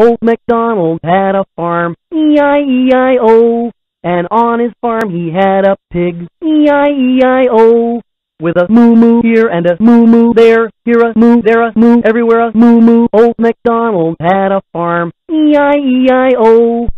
Old MacDonald had a farm, E-I-E-I-O. And on his farm he had a pig, E-I-E-I-O. With a moo moo here and a moo moo there, here a moo, there a moo, everywhere a moo moo. Old MacDonald had a farm, E-I-E-I-O.